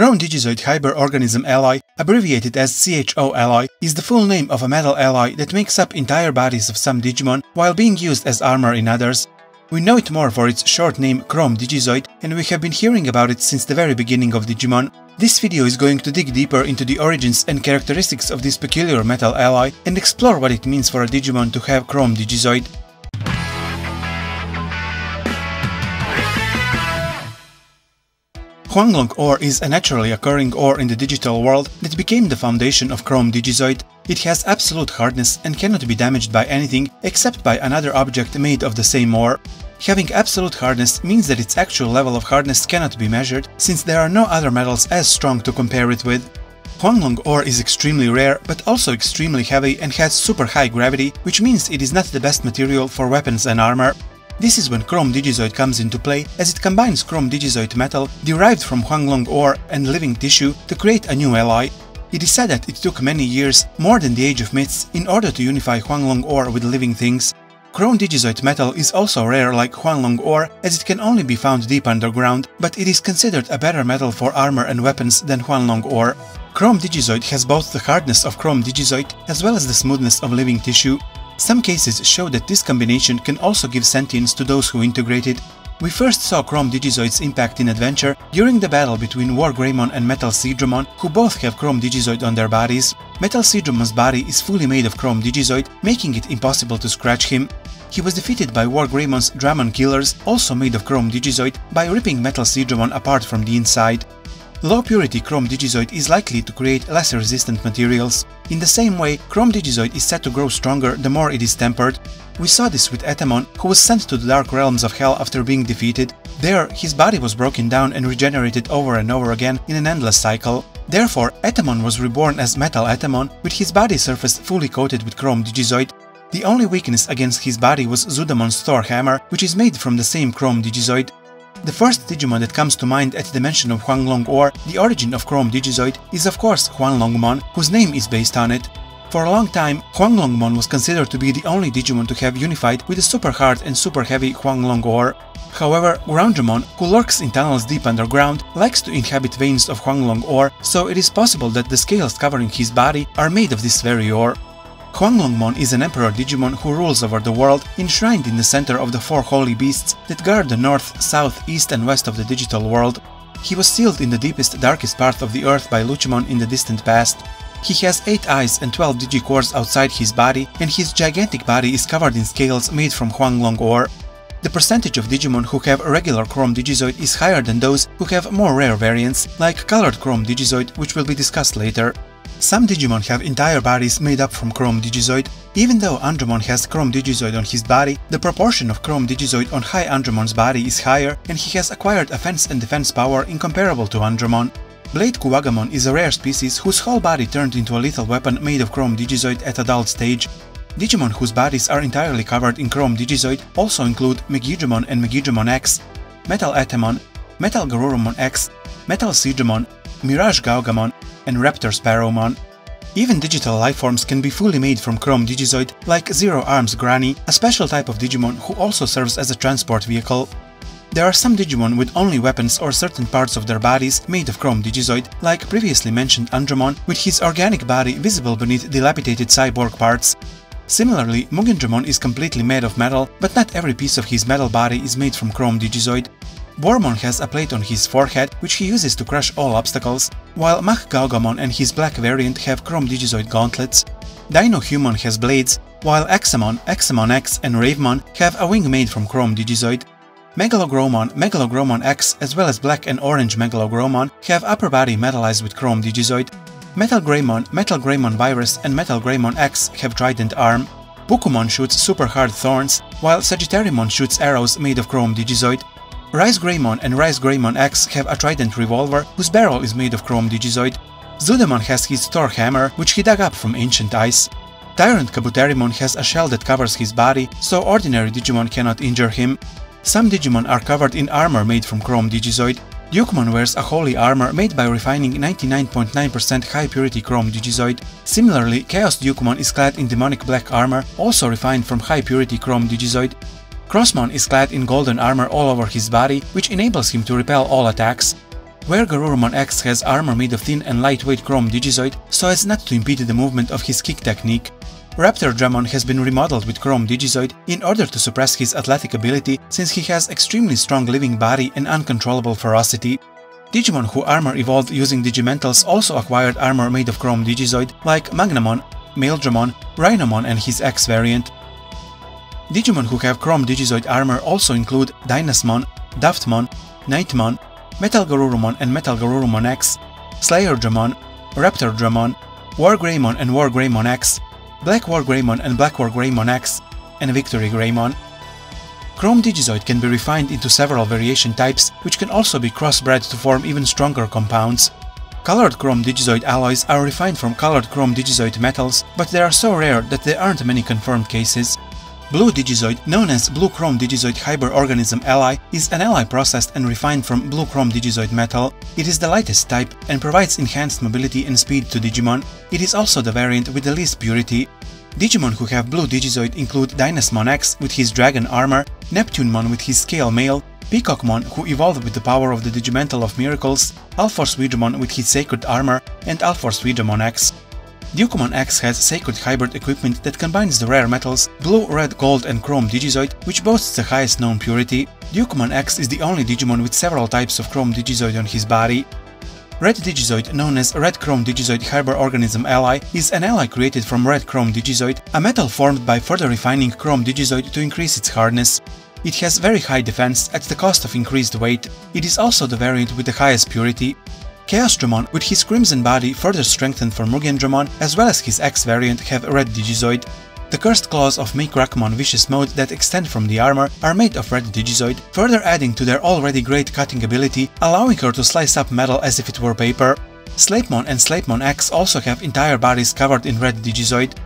Chrome Digizoid Hyper Organism Alloy, abbreviated as CHO alloy, is the full name of a metal alloy that makes up entire bodies of some Digimon while being used as armor in others. We know it more for its short name Chrome Digizoid and we have been hearing about it since the very beginning of Digimon. This video is going to dig deeper into the origins and characteristics of this peculiar metal alloy and explore what it means for a Digimon to have Chrome Digizoid. Huanglong ore is a naturally occurring ore in the digital world that became the foundation of Chrome Digizoid. It has absolute hardness and cannot be damaged by anything except by another object made of the same ore. Having absolute hardness means that its actual level of hardness cannot be measured, since there are no other metals as strong to compare it with. Huanglong ore is extremely rare, but also extremely heavy and has super high gravity, which means it is not the best material for weapons and armor. This is when Chrome Digizoid comes into play, as it combines Chrome Digizoid metal derived from Huanglong ore and living tissue to create a new alloy. It is said that it took many years, more than the Age of Myths, in order to unify Huanglong ore with living things. Chrome Digizoid metal is also rare like Huanglong ore, as it can only be found deep underground, but it is considered a better metal for armor and weapons than Huanglong ore. Chrome Digizoid has both the hardness of Chrome Digizoid as well as the smoothness of living tissue, some cases show that this combination can also give sentience to those who integrate it. We first saw Chrome Digizoid's impact in Adventure during the battle between War Greymon and Metal Seadramon, who both have Chrome Digizoid on their bodies. Metal Seadramon's body is fully made of Chrome Digizoid, making it impossible to scratch him. He was defeated by War Greymon's Dramon Killers, also made of Chrome Digizoid, by ripping Metal Seadramon apart from the inside. Low purity chrome digizoid is likely to create less resistant materials. In the same way, chrome digizoid is said to grow stronger the more it is tempered. We saw this with Etemon, who was sent to the dark realms of hell after being defeated. There, his body was broken down and regenerated over and over again in an endless cycle. Therefore, Etemon was reborn as Metal Etemon, with his body surface fully coated with chrome digizoid. The only weakness against his body was Zudamon's Thor hammer, which is made from the same chrome digizoid. The first Digimon that comes to mind at the mention of Huanglong or the origin of Chrome Digizoid is of course Huanglongmon, whose name is based on it. For a long time, Huanglongmon was considered to be the only Digimon to have unified with the super hard and super heavy Huanglong ore. However, Groundramon, who lurks in tunnels deep underground, likes to inhabit veins of Huanglong ore, so it is possible that the scales covering his body are made of this very ore. Huanglongmon is an Emperor Digimon who rules over the world, enshrined in the center of the four holy beasts that guard the north, south, east and west of the digital world. He was sealed in the deepest, darkest part of the earth by Lucemon in the distant past. He has 8 eyes and 12 digicores outside his body, and his gigantic body is covered in scales made from Huanglong ore. The percentage of Digimon who have regular Chrome Digizoid is higher than those who have more rare variants, like colored Chrome Digizoid, which will be discussed later. Some Digimon have entire bodies made up from Chrome Digizoid. Even though Andromon has Chrome Digizoid on his body, the proportion of Chrome Digizoid on High Andromon's body is higher and he has acquired offense and defense power incomparable to Andromon. Blade Kuwagamon is a rare species whose whole body turned into a lethal weapon made of Chrome Digizoid at adult stage. Digimon whose bodies are entirely covered in Chrome Digizoid also include Megidramon and Megidramon X, Metal Etemon, Metal Garurumon X, Metal Seadramon, Mirage Gaugamon, and Raptor Sparrowmon. Even digital lifeforms can be fully made from Chrome Digizoid, like Zero Arms Granny, a special type of Digimon who also serves as a transport vehicle. There are some Digimon with only weapons or certain parts of their bodies made of Chrome Digizoid, like previously mentioned Andromon, with his organic body visible beneath dilapidated cyborg parts. Similarly, Mugendramon is completely made of metal, but not every piece of his metal body is made from Chrome Digizoid. Boarmon has a plate on his forehead, which he uses to crush all obstacles, while Mach and his black variant have chrome digizoid gauntlets. Dinohumon has blades, while Examon, Examon X and Ravemon have a wing made from chrome digizoid. Megalogromon, Megalogromon X, as well as black and orange Megalogromon have upper body metallized with chrome digizoid. Metal Greymon, Metal Greymon Virus and Metal Greymon X have trident arm. Pukumon shoots super hard thorns, while Sagittarimon shoots arrows made of chrome digizoid. Rise Greymon and Rise Greymon X have a trident revolver whose barrel is made of chrome digizoid. Zudamon has his Thor hammer, which he dug up from ancient ice. Tyrant Kabuterimon has a shell that covers his body, so ordinary Digimon cannot injure him. Some Digimon are covered in armor made from chrome digizoid. Dukemon wears a holy armor made by refining 99.9% .9 high-purity chrome digizoid. Similarly, Chaos Dukemon is clad in demonic black armor, also refined from high-purity chrome digizoid. Crossmon is clad in golden armor all over his body, which enables him to repel all attacks. where Garurumon X has armor made of thin and lightweight chrome digizoid so as not to impede the movement of his kick technique. Raptor Dramon has been remodeled with chrome digizoid in order to suppress his athletic ability since he has extremely strong living body and uncontrollable ferocity. Digimon who armor evolved using Digimentals also acquired armor made of chrome digizoid like Magnamon, Maildramon, Rhinomon and his X variant. Digimon who have chrome digizoid armor also include Dynasmon, Daftmon, Knightmon, Metal Garurumon and Metal Garurumon X, Slayer Dramon, Raptor Dramon, War Greymon and War Greymon X, Black War Greymon and Black War Greymon X, and Victory Greymon. Chrome Digizoid can be refined into several variation types, which can also be crossbred to form even stronger compounds. Colored Chrome Digizoid alloys are refined from colored Chrome Digizoid metals, but they are so rare that there aren't many confirmed cases. Blue Digizoid, known as Blue Chrome Digizoid Hybrid Organism Ally, is an ally processed and refined from Blue Chrome Digizoid metal. It is the lightest type and provides enhanced mobility and speed to Digimon. It is also the variant with the least purity. Digimon who have Blue Digizoid include Dynasmon X with his Dragon armor, Neptunemon with his Scale Mail, Peacockmon who evolved with the power of the Digimental of Miracles, Alforce Ouidramon with his Sacred armor, and Alforce Ouidramon X. Dukemon X has sacred hybrid equipment that combines the rare metals blue, red, gold and chrome digizoid, which boasts the highest known purity. Dukemon X is the only Digimon with several types of chrome digizoid on his body. Red Digizoid, known as Red Chrome Digizoid Hybrid Organism Ally, is an ally created from Red Chrome Digizoid, a metal formed by further refining Chrome Digizoid to increase its hardness. It has very high defense at the cost of increased weight. It is also the variant with the highest purity. Chaos Dramon, with his Crimson body further strengthened for Mugen Dramon, as well as his X variant have Red Digizoid. The cursed claws of Make Meicrackmon Vicious Mode that extend from the armor are made of red digizoid, further adding to their already great cutting ability, allowing her to slice up metal as if it were paper. Sleipmon and Sleipmon X also have entire bodies covered in red digizoid.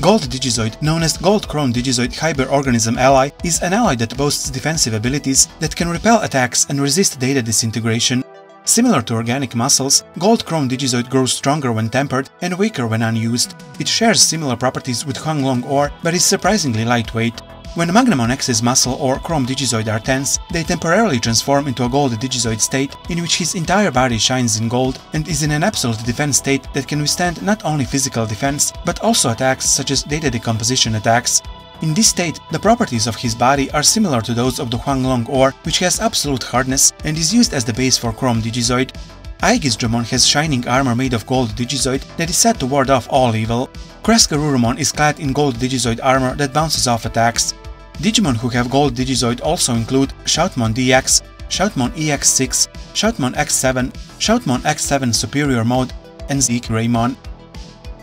Gold Digizoid, known as Gold Chrome Digizoid Hybrid Organism Ally, is an ally that boasts defensive abilities that can repel attacks and resist data disintegration. Similar to organic muscles, gold chrome digizoid grows stronger when tempered and weaker when unused. It shares similar properties with Huanglong ore, but is surprisingly lightweight. When Magnamon X's muscle or chrome digizoid are tense, they temporarily transform into a gold digizoid state in which his entire body shines in gold and is in an absolute defense state that can withstand not only physical defense, but also attacks such as data decomposition attacks. In this state, the properties of his body are similar to those of the Huanglong ore, which has absolute hardness and is used as the base for Chrome Digizoid. Aegis Dramon has shining armor made of gold Digizoid that is said to ward off all evil. Cresgarurumon is clad in gold Digizoid armor that bounces off attacks. Digimon who have gold Digizoid also include Shoutmon DX, Shoutmon EX6, Shoutmon X7, Shoutmon X7 Superior Mode, and Zeke Greymon.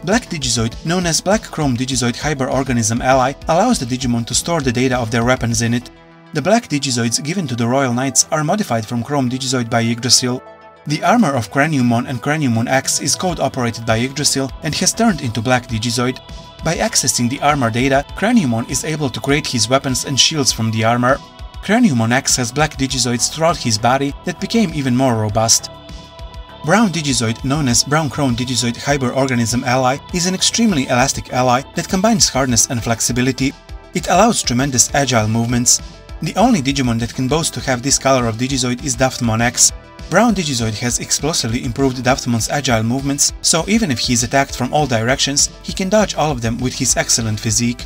Black Digizoid, known as Black Chrome Digizoid Hyperorganism Ally, allows the Digimon to store the data of their weapons in it. The Black Digizoids given to the Royal Knights are modified from Chrome Digizoid by Yggdrasil. The armor of Craniumon and Craniumon X is code-operated by Yggdrasil and has turned into Black Digizoid. By accessing the armor data, Craniumon is able to create his weapons and shields from the armor. Craniumon X has black digizoids throughout his body that became even more robust. Brown Digizoid, known as Brown Chrome Digizoid hyperorganism Ally, is an extremely elastic ally that combines hardness and flexibility. It allows tremendous agile movements. The only Digimon that can boast to have this color of Digizoid is Daftmon X. Brown Digizoid has explosively improved Daftmon's agile movements, so even if he is attacked from all directions, he can dodge all of them with his excellent physique.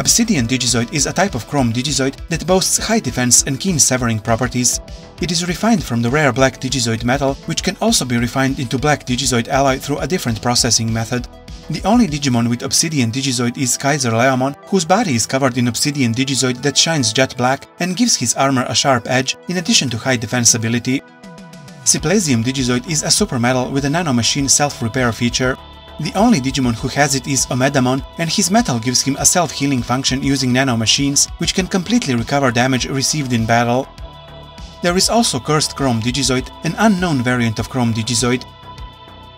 Obsidian Digizoid is a type of Chrome Digizoid that boasts high defense and keen severing properties. It is refined from the rare Black Digizoid metal, which can also be refined into Black Digizoid alloy through a different processing method. The only Digimon with Obsidian Digizoid is Kaiser Leomon, whose body is covered in Obsidian Digizoid that shines jet black and gives his armor a sharp edge, in addition to high defense ability. Cyplasium Digizoid is a super metal with a nanomachine self-repair feature. The only Digimon who has it is Omedamon, and his metal gives him a self-healing function using nanomachines, which can completely recover damage received in battle. There is also Cursed Chrome Digizoid, an unknown variant of Chrome Digizoid.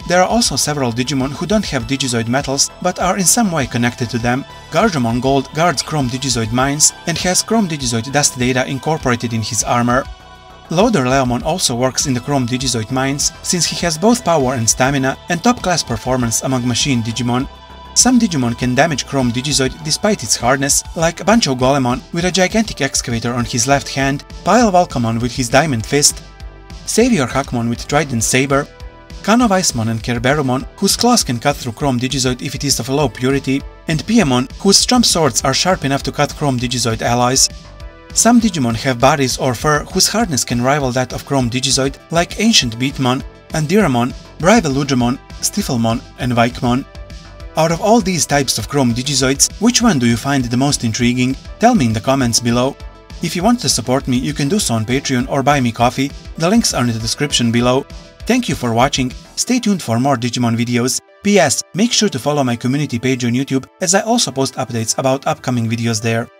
There are also several Digimon who don't have Digizoid metals, but are in some way connected to them. Gargemon Gold guards Chrome Digizoid mines and has Chrome Digizoid dust data incorporated in his armor. Loader Leomon also works in the Chrome Digizoid mines, since he has both power and stamina and top-class performance among machine Digimon. Some Digimon can damage Chrome Digizoid despite its hardness, like Bancho Golemon with a gigantic excavator on his left hand, Pile Volcamon with his diamond fist, Savior Hakmon with Trident Saber, Kano Weissmon and Kerberumon, whose claws can cut through Chrome Digizoid if it is of low purity, and Piemon, whose Trump swords are sharp enough to cut Chrome Digizoid allies. Some Digimon have bodies or fur whose hardness can rival that of Chrome Digizoid, like Ancient Beatmon, Andiramon, Briveludramon, Stiflemon, and Vikemon. Out of all these types of Chrome Digizoids, which one do you find the most intriguing? Tell me in the comments below. If you want to support me, you can do so on Patreon or buy me coffee, the links are in the description below. Thank you for watching, stay tuned for more Digimon videos. P.S. Make sure to follow my community page on YouTube as I also post updates about upcoming videos there.